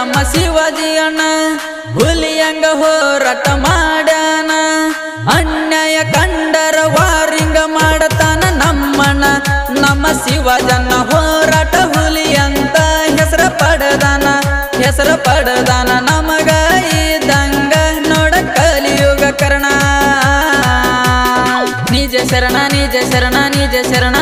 ನಮ್ಮ ಶಿವಜಿಯಣ್ಣ ಹುಲಿಯಂಗ ಹೋರಾಟ ಮಾಡ್ಯಾನ. ಅನ್ಯಾಯ ಕಂಡರ ವಾರಿಂಗ ಮಾಡತಾನ ನಮ್ಮಣ್ಣ. ನಮ್ಮ ಶಿವಜನ್ನ ಹೋರಾಟ ಹುಲಿ ಅಂತ ಹೆಸರ ಪಡೆದಾನ ಹೆಸರ ಪಡೆದಾನ ನಮಗ ಇದ್ದಂಗ ನೋಡ ಕಲಿಯುಗ ಕರ್ಣ. ನಿಜ ಶರಣ ನಿಜ ಶರಣ ನಿಜ ಶರಣ.